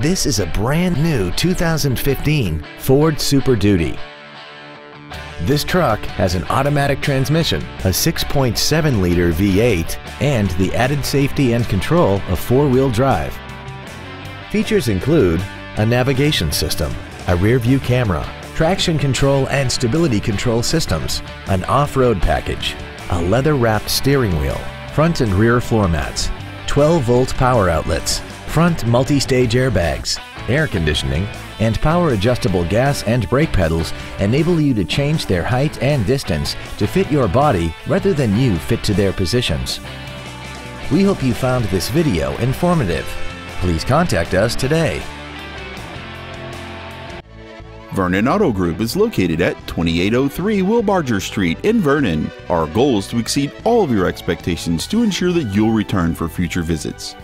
This is a brand new 2015 Ford Super Duty. This truck has an automatic transmission, a 6.7-liter V8, and the added safety and control of four-wheel drive. Features include a navigation system, a rear-view camera, traction control and stability control systems, an off-road package, a leather-wrapped steering wheel, front and rear floor mats, 12-volt power outlets, front multi-stage airbags, air conditioning, and power adjustable gas and brake pedals enable you to change their height and distance to fit your body rather than you fit to their positions. We hope you found this video informative. Please contact us today. Vernon Auto Group is located at 2803 Wilbarger Street in Vernon. Our goal is to exceed all of your expectations to ensure that you'll return for future visits.